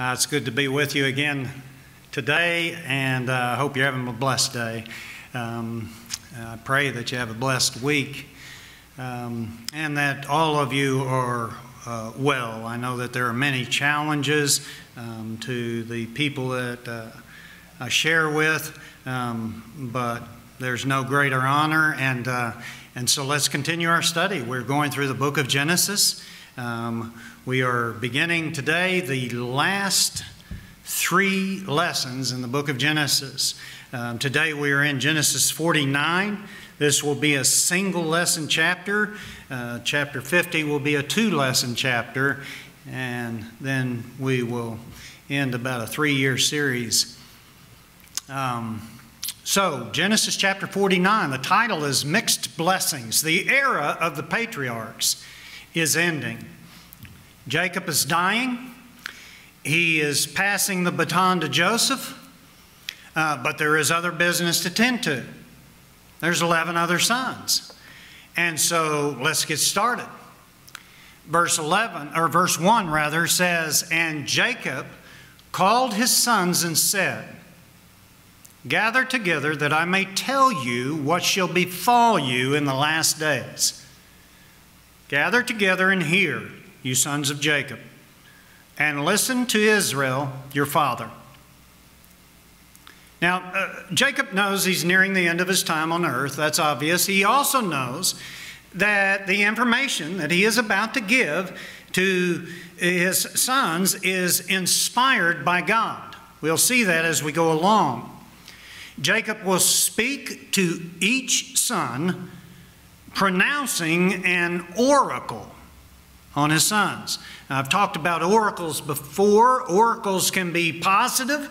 Uh, it's good to be with you again today, and I uh, hope you're having a blessed day. Um, I pray that you have a blessed week um, and that all of you are uh, well. I know that there are many challenges um, to the people that uh, I share with, um, but there's no greater honor. And, uh, and so let's continue our study. We're going through the book of Genesis. Um, we are beginning today the last three lessons in the book of Genesis. Um, today we are in Genesis 49. This will be a single lesson chapter. Uh, chapter 50 will be a two lesson chapter, and then we will end about a three year series. Um, so, Genesis chapter 49, the title is Mixed Blessings. The era of the patriarchs is ending. Jacob is dying. He is passing the baton to Joseph, uh, but there is other business to tend to. There's 11 other sons. And so let's get started. Verse 11, or verse 1 rather, says, And Jacob called his sons and said, Gather together that I may tell you what shall befall you in the last days. Gather together and hear you sons of Jacob, and listen to Israel, your father. Now, uh, Jacob knows he's nearing the end of his time on earth. That's obvious. He also knows that the information that he is about to give to his sons is inspired by God. We'll see that as we go along. Jacob will speak to each son, pronouncing an oracle on his sons. Now, I've talked about oracles before. Oracles can be positive,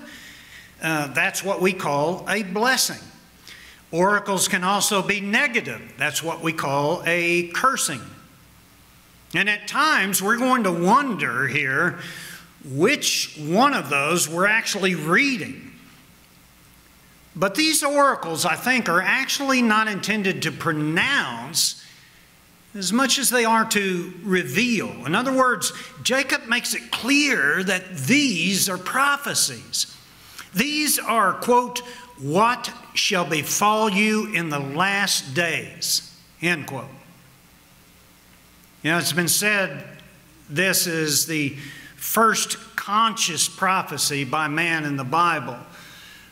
uh, that's what we call a blessing. Oracles can also be negative, that's what we call a cursing. And at times, we're going to wonder here which one of those we're actually reading. But these oracles, I think, are actually not intended to pronounce as much as they are to reveal. In other words, Jacob makes it clear that these are prophecies. These are, quote, what shall befall you in the last days, end quote. You know, it's been said this is the first conscious prophecy by man in the Bible.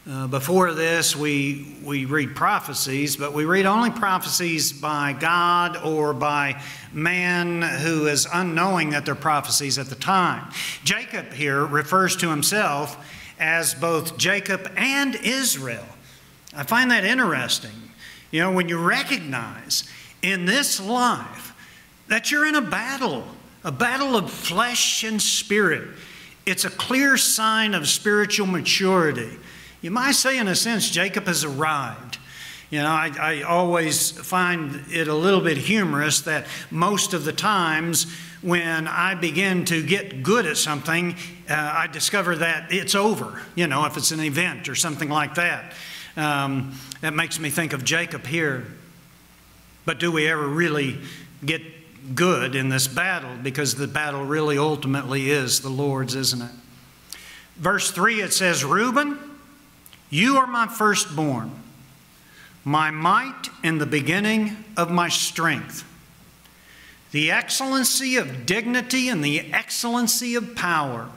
Uh, before this, we, we read prophecies, but we read only prophecies by God or by man who is unknowing that they're prophecies at the time. Jacob here refers to himself as both Jacob and Israel. I find that interesting. You know, when you recognize in this life that you're in a battle, a battle of flesh and spirit, it's a clear sign of spiritual maturity. You might say, in a sense, Jacob has arrived. You know, I, I, always find it a little bit humorous that most of the times when I begin to get good at something, uh, I discover that it's over, you know, if it's an event or something like that. Um, that makes me think of Jacob here. But do we ever really get good in this battle? Because the battle really ultimately is the Lord's, isn't it? Verse 3 it says, Reuben, you are my firstborn, my might and the beginning of my strength. The excellency of dignity and the excellency of power.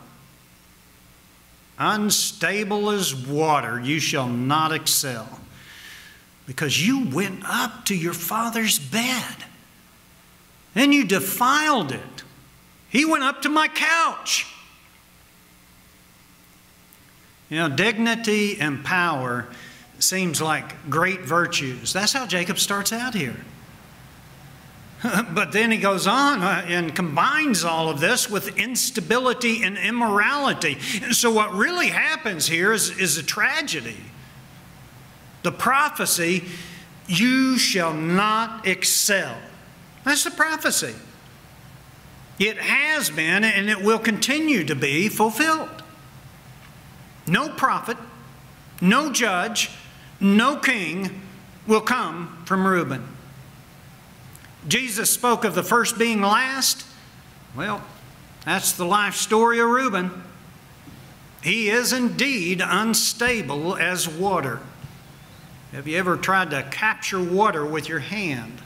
Unstable as water, you shall not excel, because you went up to your father's bed and you defiled it. He went up to my couch. You know, dignity and power seems like great virtues. That's how Jacob starts out here. but then he goes on uh, and combines all of this with instability and immorality. And so, what really happens here is, is a tragedy. The prophecy, you shall not excel. That's the prophecy. It has been and it will continue to be fulfilled. No prophet, no judge, no king will come from Reuben. Jesus spoke of the first being last. Well, that's the life story of Reuben. He is indeed unstable as water. Have you ever tried to capture water with your hand?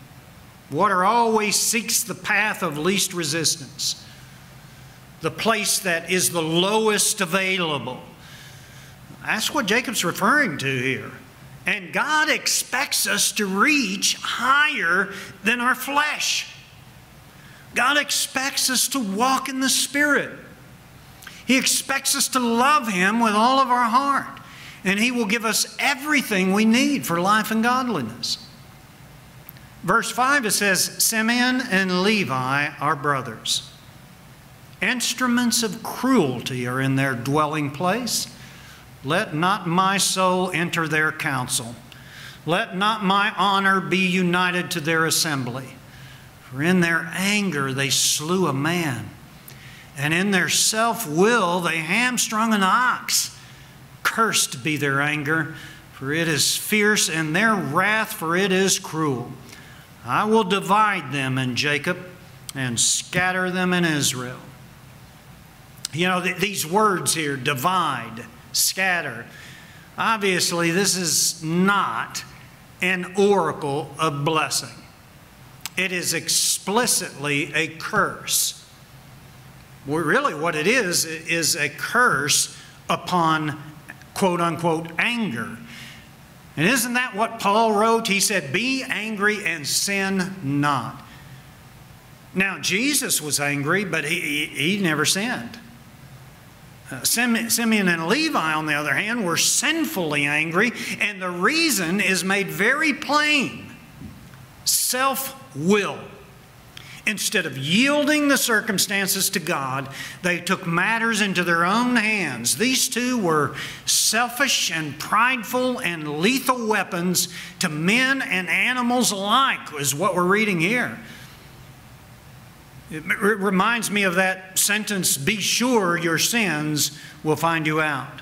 Water always seeks the path of least resistance, the place that is the lowest available. That's what Jacob's referring to here. And God expects us to reach higher than our flesh. God expects us to walk in the Spirit. He expects us to love Him with all of our heart. And He will give us everything we need for life and godliness. Verse 5 it says, Simeon and Levi are brothers. Instruments of cruelty are in their dwelling place. Let not my soul enter their council. Let not my honor be united to their assembly. For in their anger they slew a man, and in their self will they hamstrung an ox. Cursed be their anger, for it is fierce, and their wrath, for it is cruel. I will divide them in Jacob and scatter them in Israel. You know, th- these words here divide, scatter. Obviously, this is not an oracle of blessing, it is explicitly a curse. Well, really, what it is, is a curse upon quote unquote anger. And isn't that what Paul wrote? He said, Be angry and sin not. Now, Jesus was angry, but he, he never sinned. Uh, Simeon and Levi, on the other hand, were sinfully angry, and the reason is made very plain self will. Instead of yielding the circumstances to God, they took matters into their own hands. These two were selfish and prideful and lethal weapons to men and animals alike, is what we're reading here. It reminds me of that sentence be sure your sins will find you out.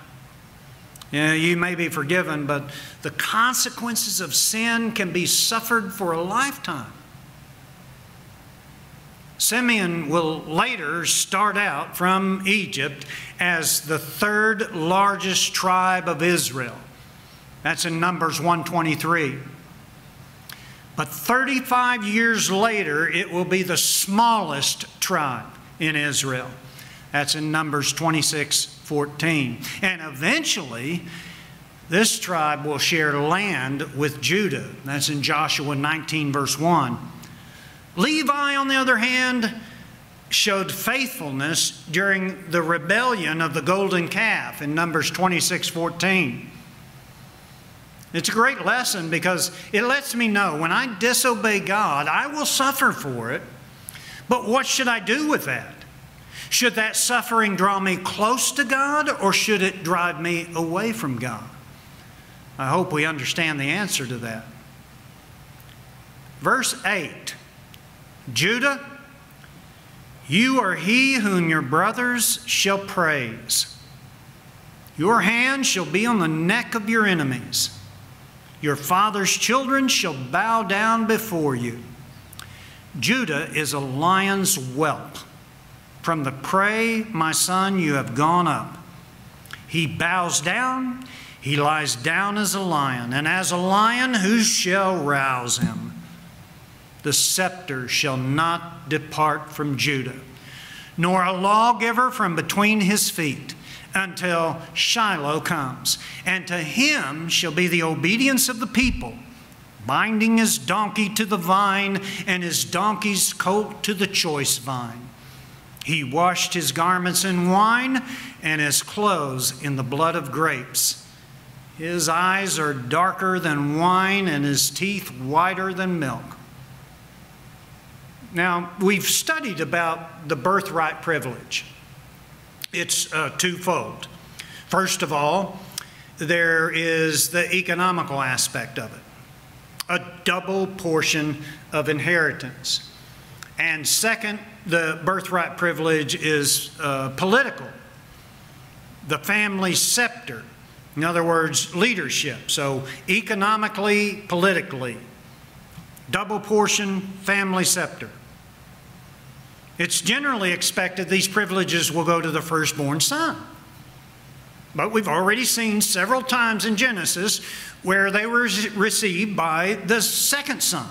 You, know, you may be forgiven, but the consequences of sin can be suffered for a lifetime. Simeon will later start out from Egypt as the third largest tribe of Israel. That's in Numbers 123. But 35 years later, it will be the smallest tribe in Israel. That's in Numbers 26 14. And eventually, this tribe will share land with Judah. That's in Joshua 19, verse 1. Levi, on the other hand, showed faithfulness during the rebellion of the golden calf in Numbers 26 14. It's a great lesson because it lets me know when I disobey God, I will suffer for it. But what should I do with that? Should that suffering draw me close to God or should it drive me away from God? I hope we understand the answer to that. Verse 8 Judah, you are he whom your brothers shall praise. Your hand shall be on the neck of your enemies. Your father's children shall bow down before you. Judah is a lion's whelp. From the prey, my son, you have gone up. He bows down, he lies down as a lion, and as a lion, who shall rouse him? The scepter shall not depart from Judah, nor a lawgiver from between his feet until Shiloh comes. And to him shall be the obedience of the people, binding his donkey to the vine and his donkey's colt to the choice vine. He washed his garments in wine and his clothes in the blood of grapes. His eyes are darker than wine and his teeth whiter than milk. Now, we've studied about the birthright privilege. It's uh, twofold. First of all, there is the economical aspect of it, a double portion of inheritance. And second, the birthright privilege is uh, political, the family scepter. In other words, leadership. So, economically, politically, double portion, family scepter. It's generally expected these privileges will go to the firstborn son. But we've already seen several times in Genesis where they were received by the second son.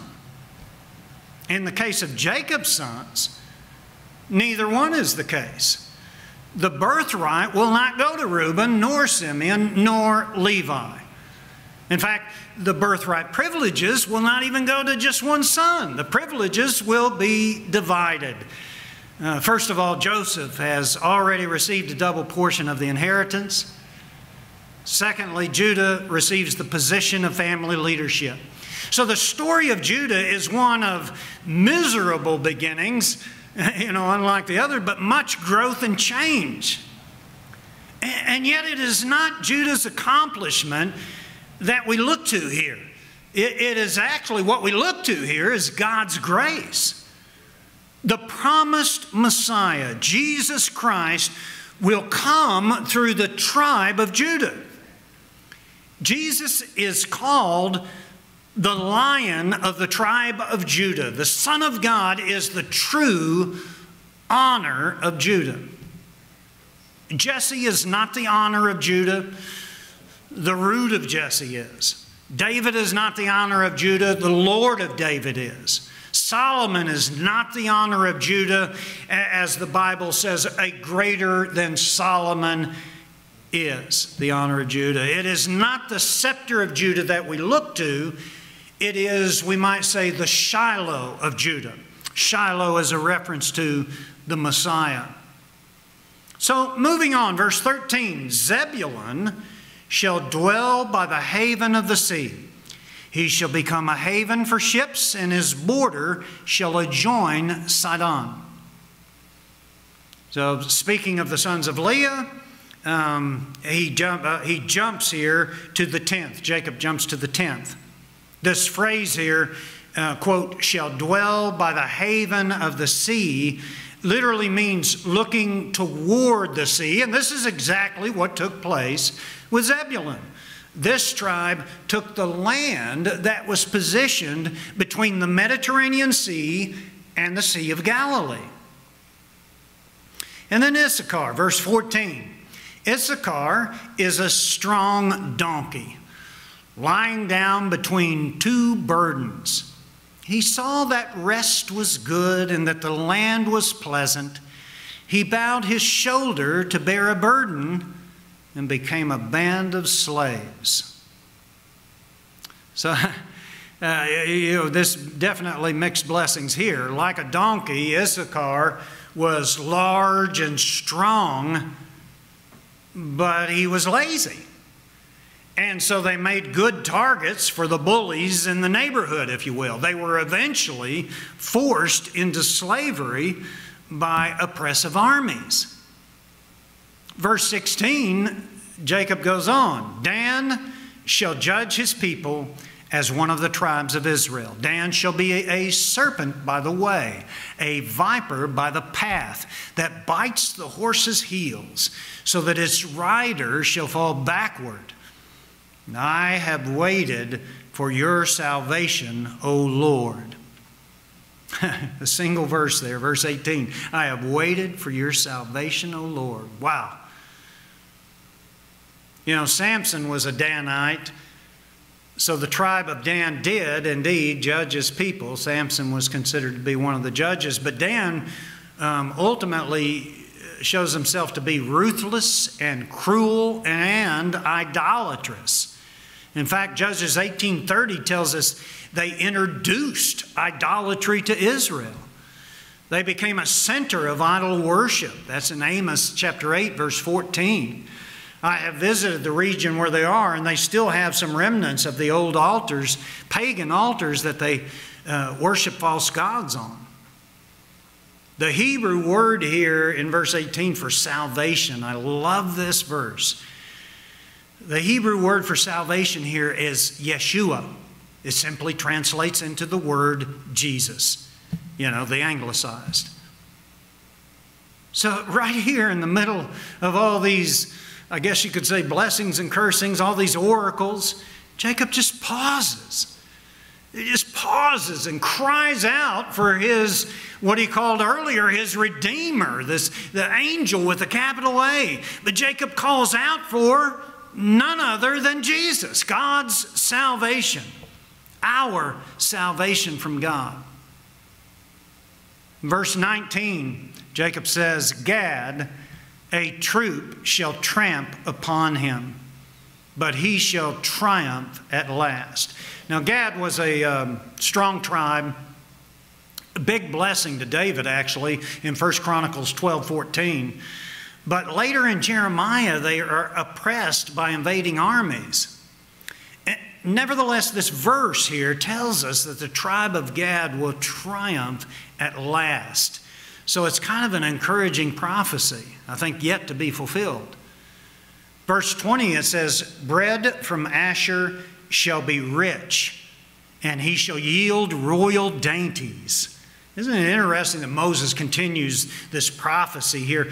In the case of Jacob's sons, neither one is the case. The birthright will not go to Reuben, nor Simeon, nor Levi. In fact, the birthright privileges will not even go to just one son. The privileges will be divided. Uh, first of all, Joseph has already received a double portion of the inheritance. Secondly, Judah receives the position of family leadership. So the story of Judah is one of miserable beginnings, you know, unlike the other, but much growth and change. And yet it is not Judah's accomplishment that we look to here. It, it is actually what we look to here is God's grace. The promised Messiah, Jesus Christ, will come through the tribe of Judah. Jesus is called the lion of the tribe of Judah. The Son of God is the true honor of Judah. Jesse is not the honor of Judah the root of Jesse is. David is not the honor of Judah, the Lord of David is. Solomon is not the honor of Judah, as the Bible says, a greater than Solomon is the honor of Judah. It is not the scepter of Judah that we look to, it is, we might say, the Shiloh of Judah. Shiloh is a reference to the Messiah. So, moving on, verse 13 Zebulun shall dwell by the haven of the sea. He shall become a haven for ships, and his border shall adjoin Sidon. So, speaking of the sons of Leah, um, he, jump, uh, he jumps here to the tenth. Jacob jumps to the tenth. This phrase here, uh, quote, shall dwell by the haven of the sea, literally means looking toward the sea. And this is exactly what took place with Zebulun. This tribe took the land that was positioned between the Mediterranean Sea and the Sea of Galilee. And then Issachar, verse 14. Issachar is a strong donkey lying down between two burdens. He saw that rest was good and that the land was pleasant. He bowed his shoulder to bear a burden and became a band of slaves. So, uh, you know, this definitely mixed blessings here. Like a donkey, Issachar was large and strong, but he was lazy. And so they made good targets for the bullies in the neighborhood, if you will. They were eventually forced into slavery by oppressive armies. Verse 16, Jacob goes on Dan shall judge his people as one of the tribes of Israel. Dan shall be a, serpent by the way, a viper by the path that bites the horse's heels, so that its rider shall fall backward. I have waited for your salvation, O Lord. a single verse there, verse 18. I have waited for your salvation, O Lord. Wow. You know, Samson was a Danite, so the tribe of Dan did indeed judge his people. Samson was considered to be one of the judges, but Dan um, ultimately shows himself to be ruthless and cruel and idolatrous. In fact, Judges 18:30 tells us they introduced idolatry to Israel. They became a center of idol worship. That's in Amos chapter 8 verse 14. I have visited the region where they are, and they still have some remnants of the old altars, pagan altars that they uh, worship false gods on. The Hebrew word here in verse 18 for salvation, I love this verse. The Hebrew word for salvation here is Yeshua. It simply translates into the word Jesus, you know, the anglicized. So, right here in the middle of all these I guess you could say, blessings and cursings, all these oracles, Jacob just pauses He just pauses and cries out for his, what he called earlier, his Redeemer, this, the angel with a capital A. But Jacob calls out for none other than Jesus, God's salvation, our salvation from God. Verse 19, Jacob says, Gad, a troop shall tramp upon him, but he shall triumph at last. Now, Gad was a um, strong tribe, a big blessing to David, actually, in 1 Chronicles 12 14. But later in Jeremiah, they are oppressed by invading armies. Nevertheless, this verse here tells us that the tribe of Gad will triumph at last. So it's kind of an encouraging prophecy, I think, yet to be fulfilled. Verse 20, it says, Bread from Asher shall be rich, and he shall yield royal dainties. Isn't it interesting that Moses continues this prophecy here?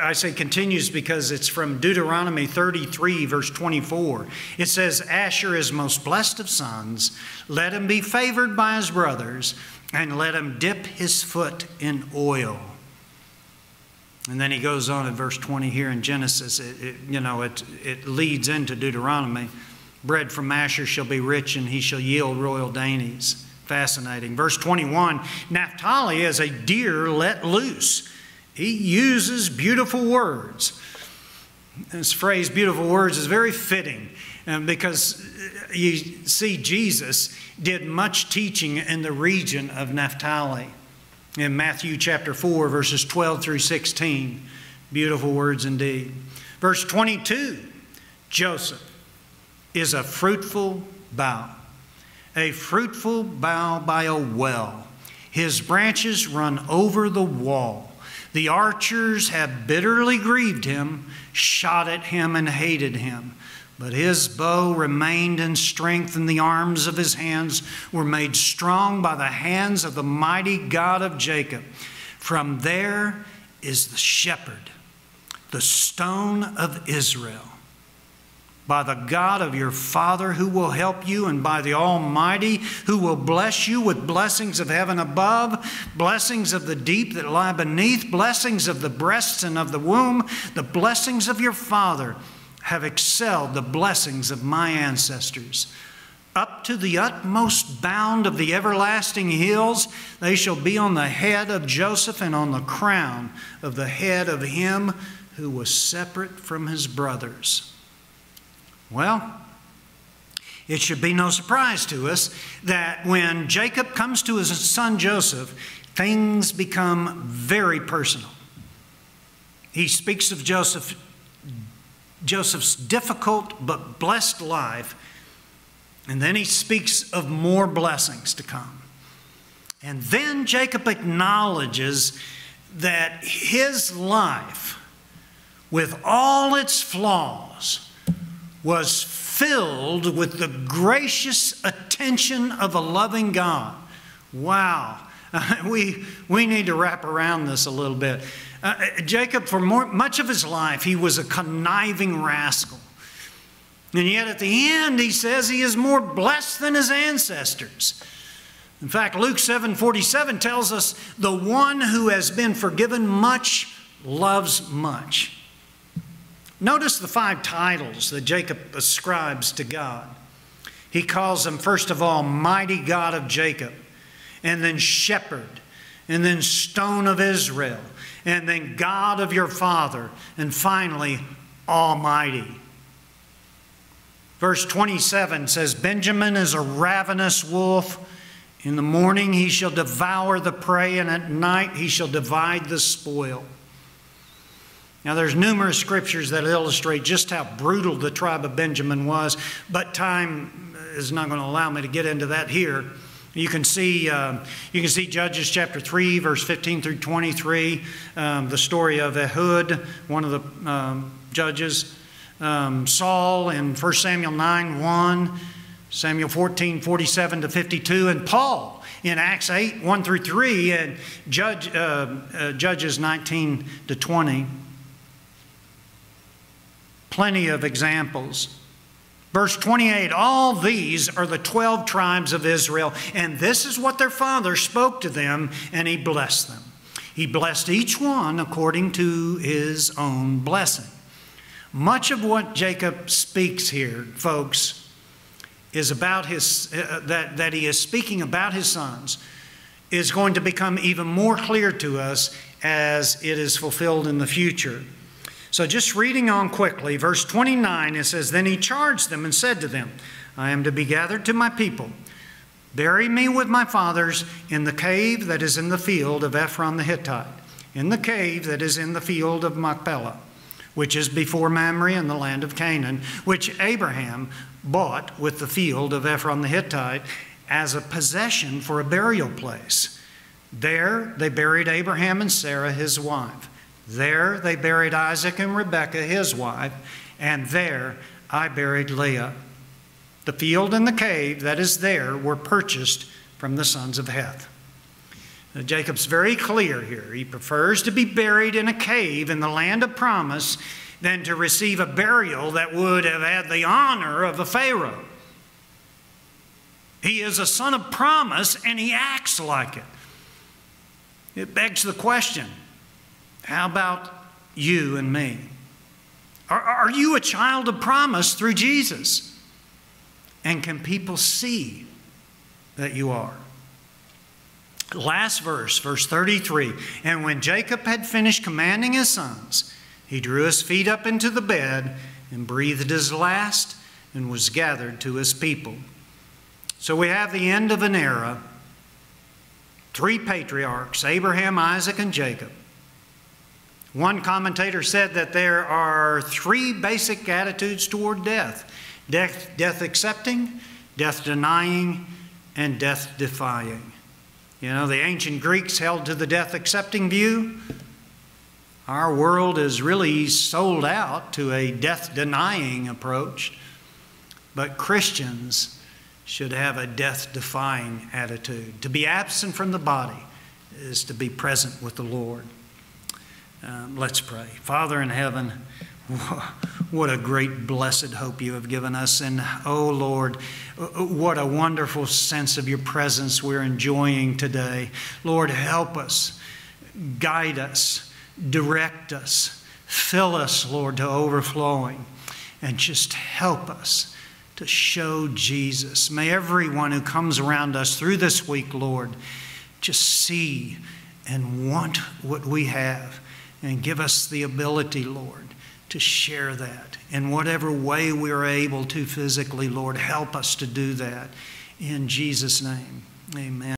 I say continues because it's from Deuteronomy 33, verse 24. It says, Asher is most blessed of sons. Let him be favored by his brothers, and let him dip his foot in oil. And then he goes on in verse 20 here in Genesis. It, it, you know, it, it leads into Deuteronomy. Bread from Asher shall be rich, and he shall yield royal dainties. Fascinating. Verse 21 Naphtali is a deer let loose. He uses beautiful words. This phrase, beautiful words, is very fitting um, because you see Jesus did much teaching in the region of Naphtali. In Matthew chapter 4, verses 12 through 16. Beautiful words indeed. Verse 22 Joseph is a fruitful bough, a fruitful bough by a well. His branches run over the wall. The archers have bitterly grieved him, shot at him, and hated him. But his bow remained in strength, and the arms of his hands were made strong by the hands of the mighty God of Jacob. From there is the shepherd, the stone of Israel by the God of your Father who will help you, and by the Almighty who will bless you with blessings of heaven above, blessings of the deep that lie beneath, blessings of the breasts and of the womb, the blessings of your Father have excelled the blessings of my ancestors. Up to the utmost bound of the everlasting hills, they shall be on the head of Joseph and on the crown of the head of him who was separate from his brothers. Well, it should be no surprise to us that when Jacob comes to his son Joseph, things become very personal. He speaks of Joseph, Joseph's difficult but blessed life, and then he speaks of more blessings to come. And then Jacob acknowledges that his life, with all its flaws, was filled with the gracious attention of a loving God. Wow. we, we need to wrap around this a little bit. Uh, Jacob, for more, much of his life, he was a conniving rascal. And yet at the end, he says he is more blessed than his ancestors. In fact, Luke 7:47 tells us the one who has been forgiven much loves much. Notice the five titles that Jacob ascribes to God. He calls him, first of all, Mighty God of Jacob, and then Shepherd, and then Stone of Israel, and then God of your father, and finally, Almighty. Verse 27 says, Benjamin is a ravenous wolf. In the morning he shall devour the prey, and at night he shall divide the spoil. Now, there's numerous scriptures that illustrate just how brutal the tribe of Benjamin was, but time is not going to allow me to get into that here. You can see, uh, you can see Judges chapter 3, verse 15 through 23, um, the story of Ehud, one of the um, judges, um, Saul in 1 Samuel 9 1, Samuel 14 47 to 52, and Paul in Acts 8 1 through 3, and Judge, uh, uh Judges 19 to 20 plenty of examples. Verse 28 All these are the 12 tribes of Israel, and this is what their father spoke to them, and he blessed them. He blessed each one according to his own blessing. Much of what Jacob speaks here, folks, is about his, uh, that, that he is speaking about his sons, is going to become even more clear to us as it is fulfilled in the future. So, just reading on quickly, verse 29, it says, Then he charged them and said to them, I am to be gathered to my people. Bury me with my fathers in the cave that is in the field of Ephron the Hittite, in the cave that is in the field of Machpelah, which is before Mamre in the land of Canaan, which Abraham bought with the field of Ephron the Hittite as a possession for a burial place. There they buried Abraham and Sarah, his wife. There they buried Isaac and Rebekah, his wife, and there I buried Leah. The field and the cave that is there were purchased from the sons of Heth. Now, Jacob's very clear here. He prefers to be buried in a cave in the land of promise than to receive a burial that would have had the honor of a Pharaoh. He is a son of promise and he acts like it. It begs the question how about you and me? Are, are you a child of promise through Jesus? And can people see that you are? Last verse, verse 33. And when Jacob had finished commanding his sons, he drew his feet up into the bed and breathed his last and was gathered to his people. So we have the end of an era. Three patriarchs Abraham, Isaac, and Jacob. One commentator said that there are three basic attitudes toward death death, death accepting, death denying, and death defying. You know, the ancient Greeks held to the death accepting view. Our world is really sold out to a death denying approach. But Christians should have a death defying attitude. To be absent from the body is to be present with the Lord. Um, let's pray. Father in heaven, what a great blessed hope you have given us. And oh Lord, what a wonderful sense of your presence we're enjoying today. Lord, help us, guide us, direct us, fill us, Lord, to overflowing, and just help us to show Jesus. May everyone who comes around us through this week, Lord, just see and want what we have and give us the ability, Lord, to share that in whatever way we are able to physically, Lord. Help us to do that. In Jesus' name, amen.